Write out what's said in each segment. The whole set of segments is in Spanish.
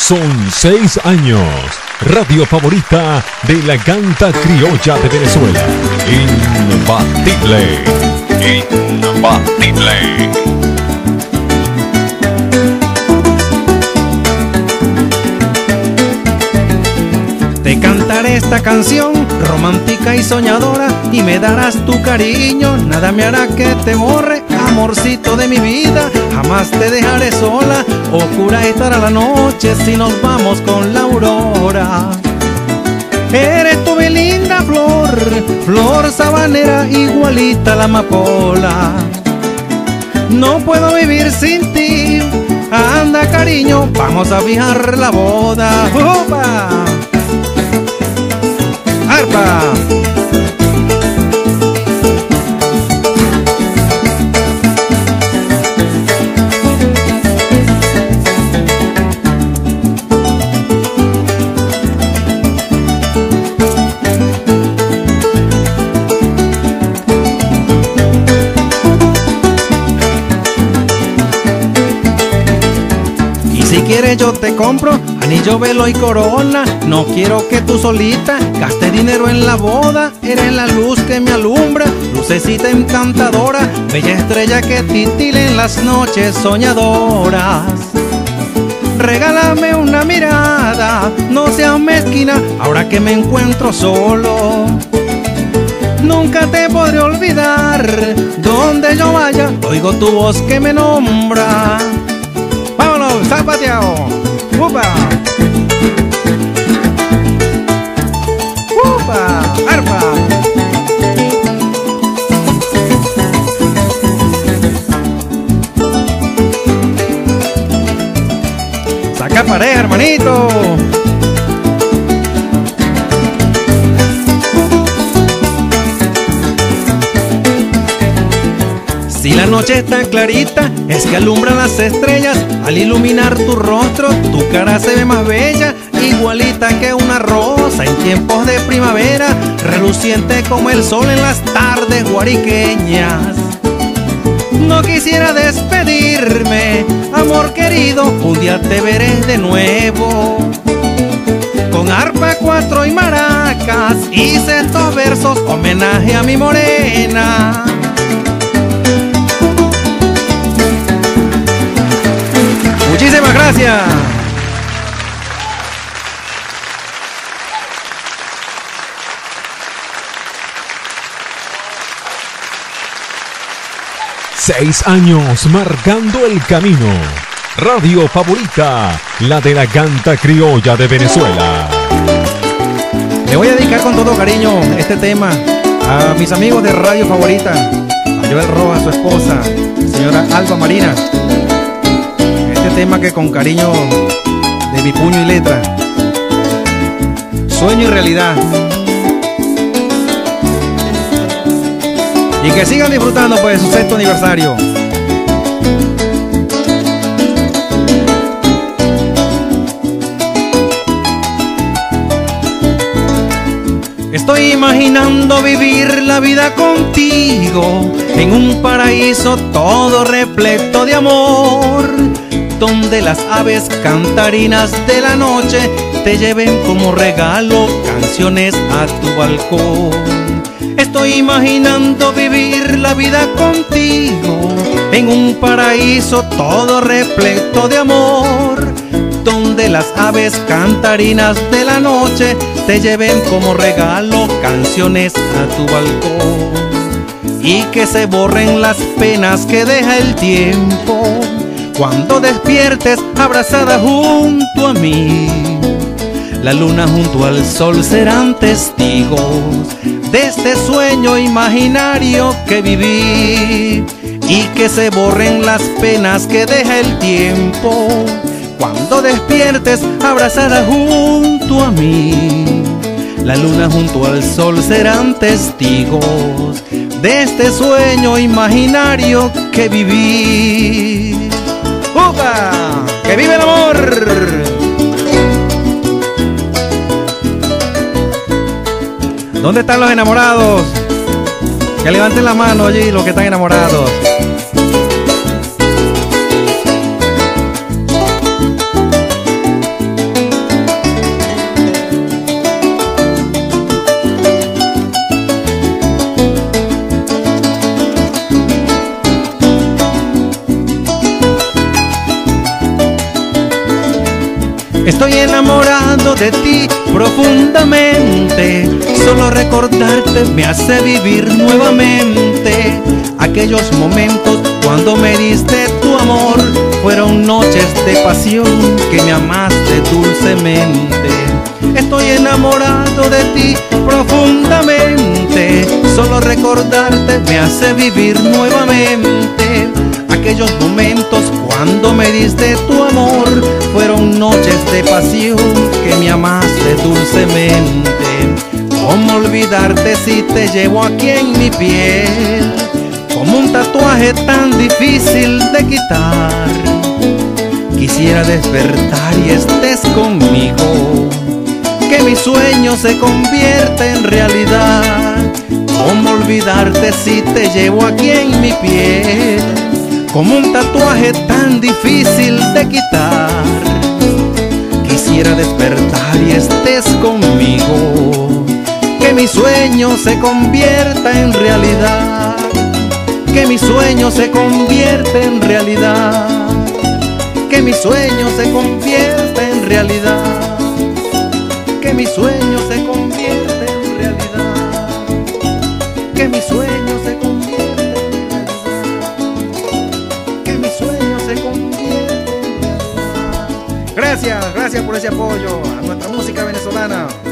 Son seis años. Radio favorita de la canta criolla de Venezuela. Imbatible. Imbatible. Esta canción romántica y soñadora y me darás tu cariño, nada me hará que te borre, amorcito de mi vida, jamás te dejaré sola, oscura estará la noche si nos vamos con la aurora. Eres tu mi linda flor, flor sabanera igualita la amapola. No puedo vivir sin ti, anda cariño, vamos a fijar la boda. ¡Opa! Y si quieres yo te compro anillo, velo y corona. No quiero que tú solita gaste dinero en la boda. Eres la luz que me alumbra, lucecita encantadora, bella estrella que titila en las noches soñadoras. Regálame una mirada, no seas mezquina, ahora que me encuentro solo. Nunca te podré olvidar, donde yo vaya, oigo tu voz que me nombra. Vámonos, zapateado. ¡Upa! ¡Upa! Noche clarita, es que alumbran las estrellas. Al iluminar tu rostro, tu cara se ve más bella, igualita que una rosa en tiempos de primavera, reluciente como el sol en las tardes guariqueñas. No quisiera despedirme, amor querido, un día te veré de nuevo. Con arpa, cuatro y maracas, hice estos versos, homenaje a mi morena. Gracias. Seis años marcando el camino. Radio favorita, la de la canta criolla de Venezuela. Le voy a dedicar con todo cariño este tema a mis amigos de Radio Favorita, a Joel Rojas, su esposa, señora Alba Marina. Tema que con cariño de mi puño y letra, sueño y realidad. Y que sigan disfrutando pues su sexto aniversario. Estoy imaginando vivir la vida contigo en un paraíso todo repleto de amor, donde las aves cantarinas de la noche. Te lleven como regalo canciones a tu balcón. Estoy imaginando vivir la vida contigo en un paraíso todo repleto de amor, donde las aves cantarinas de la noche te lleven como regalo canciones a tu balcón. Y que se borren las penas que deja el tiempo cuando despiertes abrazada junto a mí. La luna junto al sol serán testigos de este sueño imaginario que viví y que se borren las penas que deja el tiempo cuando despiertes abrazada junto a mí. La luna junto al sol serán testigos de este sueño imaginario que viví. ¡Que vive el amor! ¿Dónde están los enamorados? Que levanten la mano allí los que están enamorados. Estoy enamorado de ti profundamente. Solo recordarte me hace vivir nuevamente aquellos momentos cuando me diste tu amor. Fueron noches de pasión que me amaste dulcemente. Estoy enamorado de ti profundamente. Solo recordarte me hace vivir nuevamente aquellos momentos cuando me diste tu amor. Fueron noches de pasión que me amaste dulcemente. ¿Cómo olvidarte si te llevo aquí en mi piel? Como un tatuaje tan difícil de quitar. Quisiera despertar y estés conmigo. Que mi sueño se convierta en realidad. ¿Cómo olvidarte si te llevo aquí en mi piel? Como un tatuaje tan difícil de quitar. Quisiera despertar y estés conmigo. Que mi sueño se convierta en realidad. Que mi sueño se convierta en realidad. Que mi sueño se convierta en realidad. Que mi sueño se convierta en realidad. Que mi sueño Gracias, por ese apoyo a nuestra música venezolana.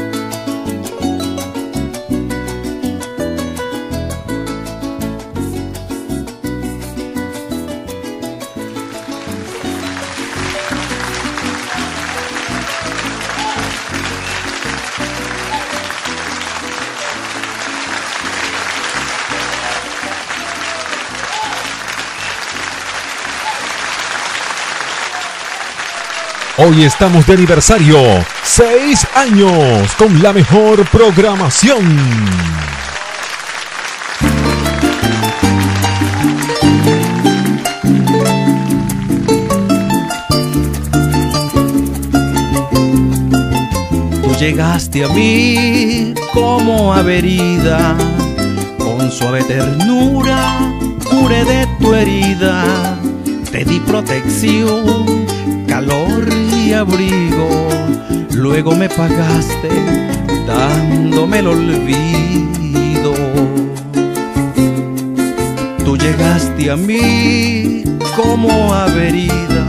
Hoy estamos de aniversario, seis años con la mejor programación. Tú llegaste a mí como averida, con suave ternura curé de tu herida, te di protección, calor y abrigo, luego me pagaste dándome el olvido. Tú llegaste a mí como averida,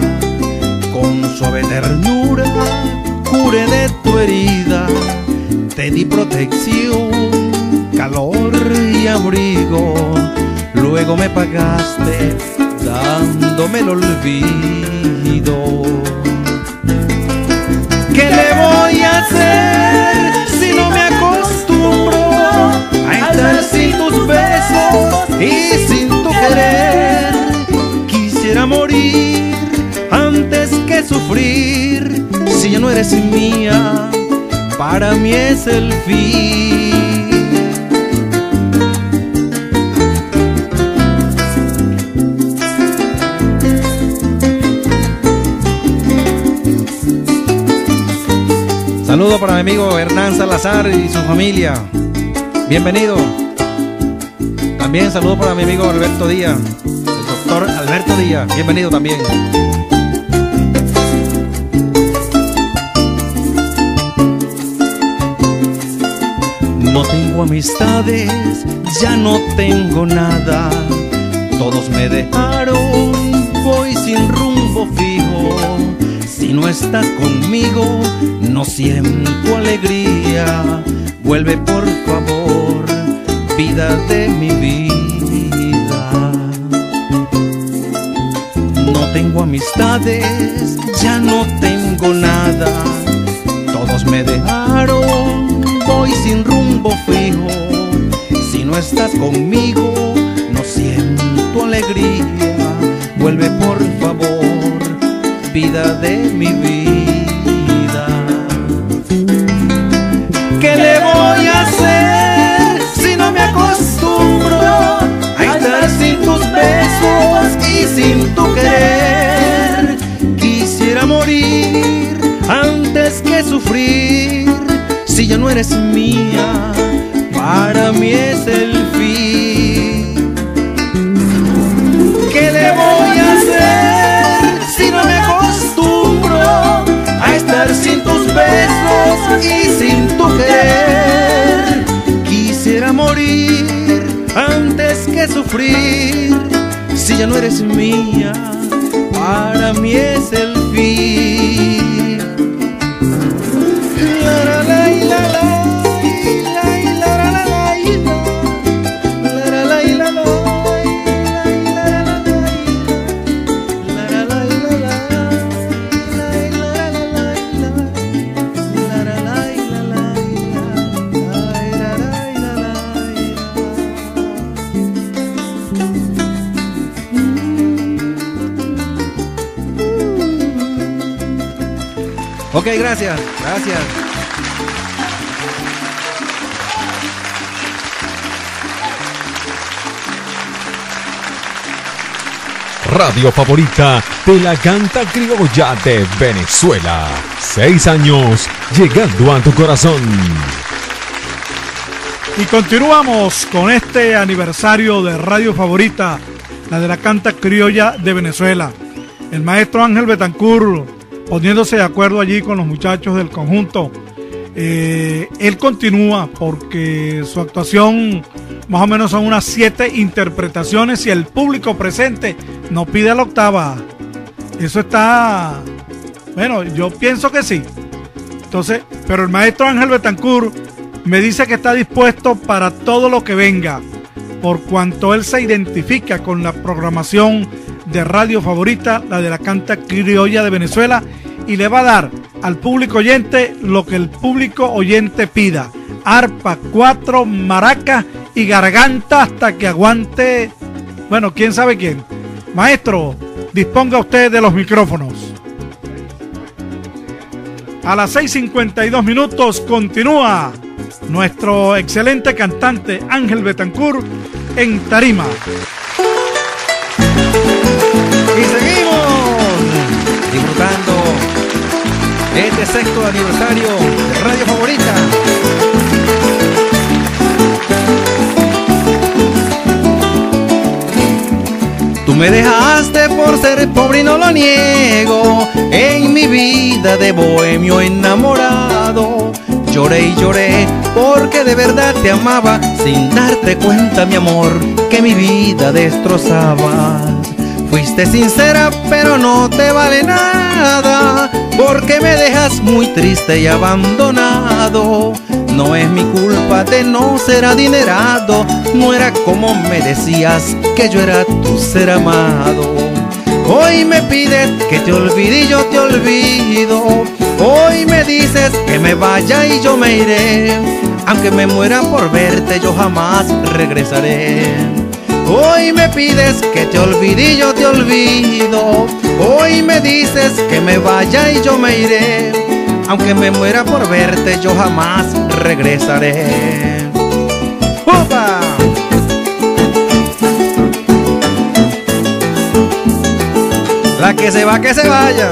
con suave ternura curé de tu herida, te di protección, calor y abrigo, luego me pagaste dándome el olvido. ¿Qué le voy a hacer si no me acostumbro a estar sin tus besos y sin tu querer? Quisiera morir antes que sufrir si ya no eres mía, para mí es el fin. Saludo para mi amigo Hernán Salazar y su familia. Bienvenido. También saludo para mi amigo Alberto Díaz, el doctor Alberto Díaz. Bienvenido también. No tengo amistades, ya no tengo nada. Todos me dejaron, voy sin rumbo fijo. Si no estás conmigo, no siento alegría. Vuelve por favor, vida de mi vida. No tengo amistades, ya no tengo nada. Todos me dejaron, voy sin rumbo fijo. Si no estás conmigo, no siento alegría. Vuelve por favor, vida de mi vida. ¿Qué le voy a hacer si no me acostumbro a estar sin tus besos y sin tu querer? Quisiera morir antes que sufrir si ya no eres mía, si ya no eres mía? Para mí es el fin. Gracias, gracias. Radio favorita de la canta criolla de Venezuela. Seis años llegando a tu corazón. Y continuamos con este aniversario de Radio Favorita, la de la canta criolla de Venezuela. El maestro Ángel Betancur poniéndose de acuerdo allí con los muchachos del conjunto. Eh, él continúa porque su actuación más o menos son unas siete interpretaciones y el público presente no pide la octava. Eso está, bueno, yo pienso que sí. Entonces, pero el maestro Ángel Betancourt me dice que está dispuesto para todo lo que venga, por cuanto él se identifica con la programación de radio favorita, la de la canta criolla de Venezuela, y le va a dar al público oyente lo que el público oyente pida. Arpa, cuatro, maracas y garganta hasta que aguante, bueno, quién sabe quién. Maestro, disponga usted de los micrófonos. A las 6.52 minutos continúa nuestro excelente cantante Ángel Betancourt en Tarima. Este sexto aniversario de Radio Favorita. Tú me dejaste por ser pobre y no lo niego, en mi vida de bohemio enamorado. Lloré y lloré porque de verdad te amaba, sin darte cuenta mi amor, que mi vida destrozabas. Fuiste sincera, pero no te vale nada, porque me dejas muy triste y abandonado. No es mi culpa de no ser adinerado, no era como me decías que yo era tu ser amado. Hoy me pides que te olvide y yo te olvido. Hoy me dices que me vaya y yo me iré. Aunque me muera por verte, yo jamás regresaré. Hoy me pides que te olvide y yo te olvido. Hoy me dices que me vaya y yo me iré. Aunque me muera por verte, yo jamás regresaré. ¡Opa! La que se va, que se vaya.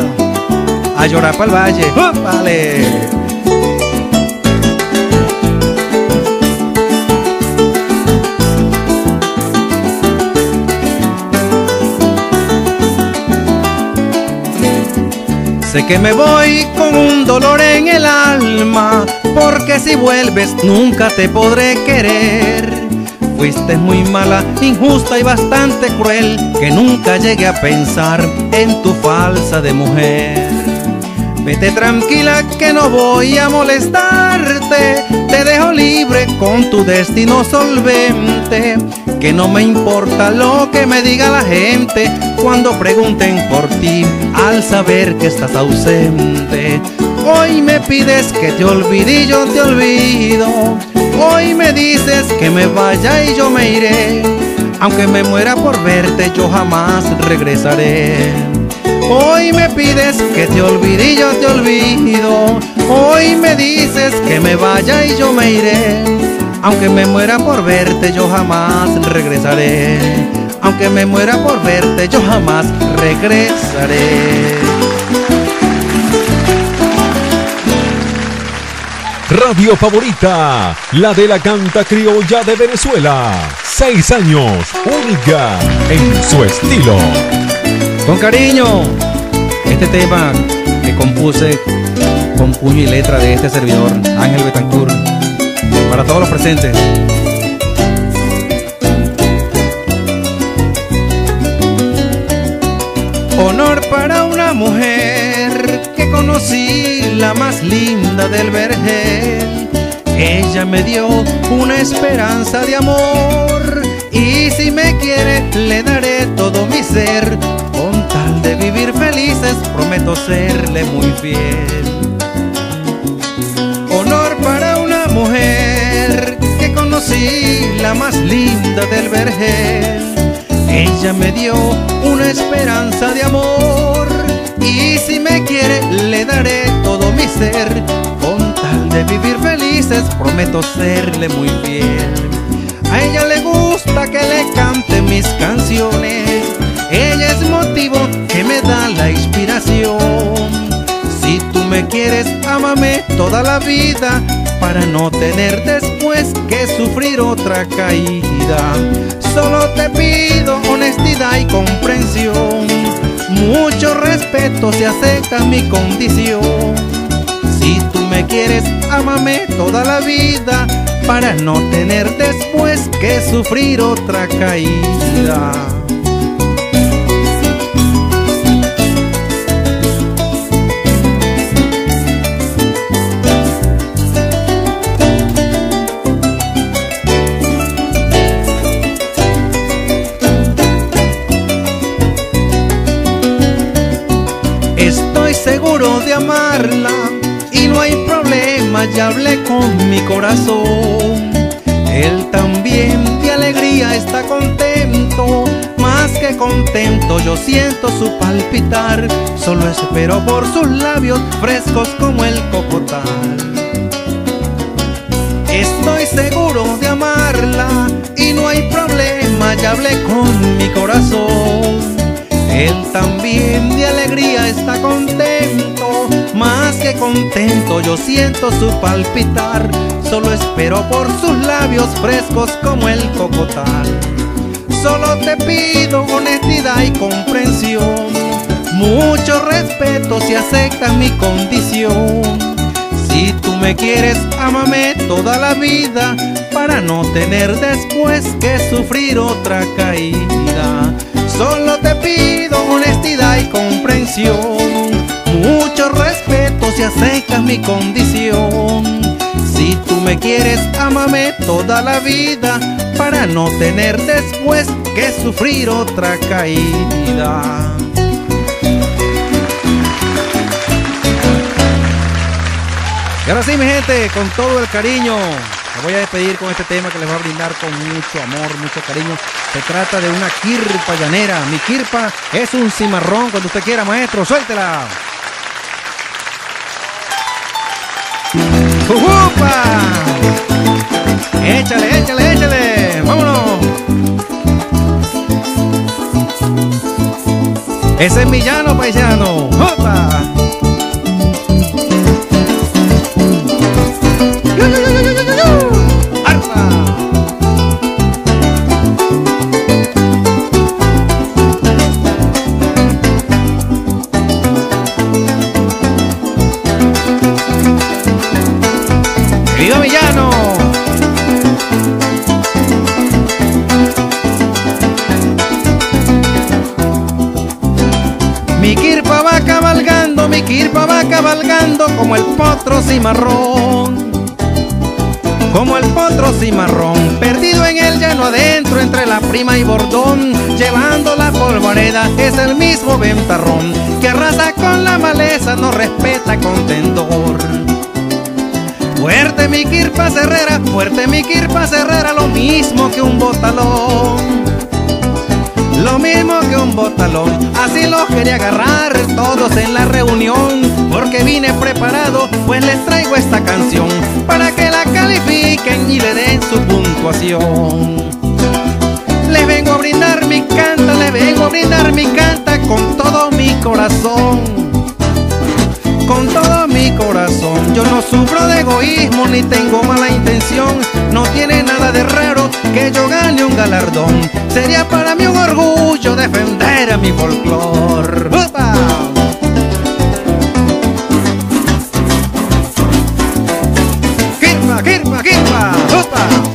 A llorar para el valle. ¡Vale! Sé que me voy con un dolor en el alma, porque si vuelves nunca te podré querer. Fuiste muy mala, injusta y bastante cruel, que nunca llegué a pensar en tu falsa de mujer. Vete tranquila que no voy a molestarte, te dejo libre con tu destino solvente, que no me importa lo que me diga la gente cuando pregunten por ti al saber que estás ausente. Hoy me pides que te olvide y yo te olvido, hoy me dices que me vaya y yo me iré, aunque me muera por verte yo jamás regresaré. Hoy me pides que te olvide y yo te olvido. Hoy me dices que me vaya y yo me iré. Aunque me muera por verte, yo jamás regresaré. Aunque me muera por verte, yo jamás regresaré. Radio favorita, la de la canta criolla de Venezuela. Seis años, única en su estilo. Con cariño, este tema que compuse con puño y letra de este servidor, Ángel Betancourt, para todos los presentes. Honor para una mujer que conocí, la más linda del vergel. Ella me dio una esperanza de amor y si me quiere le daré todo mi ser del vergel. Ella me dio una esperanza de amor y si me quiere le daré todo mi ser. Con tal de vivir felices prometo serle muy fiel. A ella le gusta que le cante mis canciones. Ella es motivo que me da la inspiración. Si tú me quieres, ámame toda la vida para no tener después que sufrir otra caída. Solo te pido honestidad y comprensión, mucho respeto si acepta mi condición. Si tú me quieres, ámame toda la vida para no tener después que sufrir otra caída. Seguro de amarla y no hay problema, ya hablé con mi corazón. Él también de alegría está contento, más que contento yo siento su palpitar, solo espero por sus labios frescos como el cocotal. Estoy seguro de amarla y no hay problema, ya hablé con mi corazón. Él también de alegría está contento, más que contento yo siento su palpitar, solo espero por sus labios frescos como el cocotal. Solo te pido honestidad y comprensión, mucho respeto si aceptas mi condición. Si tú me quieres, ámame toda la vida para no tener después que sufrir otra caída. Solo te pido honestidad y comprensión, mucho respeto si aceptas mi condición. Si tú me quieres, ámame toda la vida para no tener después que sufrir otra caída. Y ahora sí, mi gente, con todo el cariño, me voy a despedir con este tema que les va a brindar con mucho amor, mucho cariño. Se trata de una kirpa llanera. Mi kirpa es un cimarrón. Cuando usted quiera, maestro, suéltela. ¡Jujupa! Échale, échale, échale. Vámonos. Ese es mi llano paisano. Como el potro cimarrón. Como el potro cimarrón, perdido en el llano adentro entre la prima y bordón, llevando la polvareda es el mismo ventarrón que arrasa con la maleza, no respeta contendor. Fuerte mi kirpa cerrera, fuerte mi kirpa cerrera, lo mismo que un botalón. Lo mismo que un botalón, así lo quería agarrar todos en la reunión, porque vine preparado, pues les traigo esta canción, para que la califiquen y le den su puntuación. Les vengo a brindar mi canta, les vengo a brindar mi canta con todo mi corazón con todo mi corazón. Yo no sufro de egoísmo ni tengo mala intención. No tiene nada de raro que yo gane un galardón. Sería para mí un orgullo defender a mi folclor. ¡Upa! ¡Kirpa, kirpa, kirpa! ¡Upa!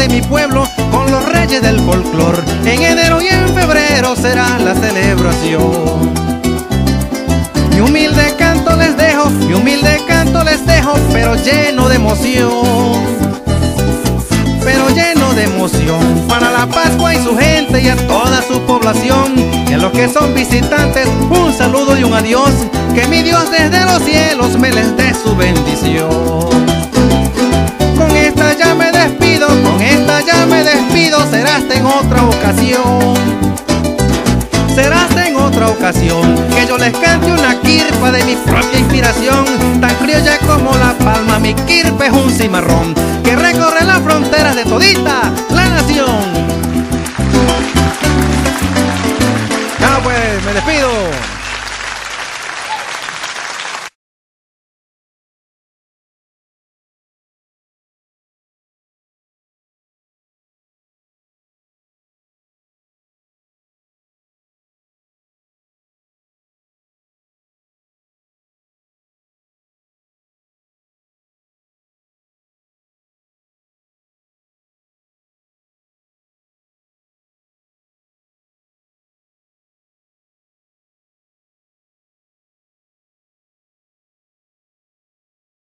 De mi pueblo con los reyes del folclor. En enero y en febrero será la celebración. Mi humilde canto les dejo, mi humilde canto les dejo, pero lleno de emoción pero lleno de emoción para la Pascua y su gente y a toda su población. Y a los que son visitantes, un saludo y un adiós. Que mi Dios desde los cielos me les dé su bendición me despido, con esta ya me despido, serás en otra ocasión. Serás en otra ocasión que yo les cante una kirpa de mi propia inspiración, tan criolla como la palma, mi kirpa es un cimarrón que recorre las fronteras de todita la nación. Ya pues, me despido.